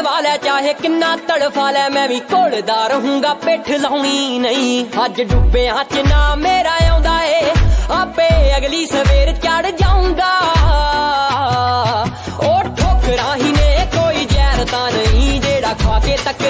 ਕਰਵਾ ਲੈ ਚਾਹੇ ਕਿੰਨਾ ਤੜਫਾ ਲੈ, ਮੈਂ ਵੀ ਕੋਲਦਾ ਰਹੂੰਗਾ, ਪਿੱਠ ਲਾਉਣੀ ਨਹੀਂ। ਅੱਜ ਡੁੱਬੇ ਚ ਨਾ ਮੇਰਾ ਆਉਂਦਾ ਏ, ਆਪੇ ਅਗਲੀ ਸਵੇਰ ਚੜ ਜਾਊਂਗਾ। ਉਹ ਠੋਕਰਾਂ ਹੀ ਨੇ, ਕੋਈ ਜ਼ਹਿਰ ਤਾਂ ਨਹੀਂ, ਜਿਹੜਾ ਖਾ ਕੇ ਤੱਕ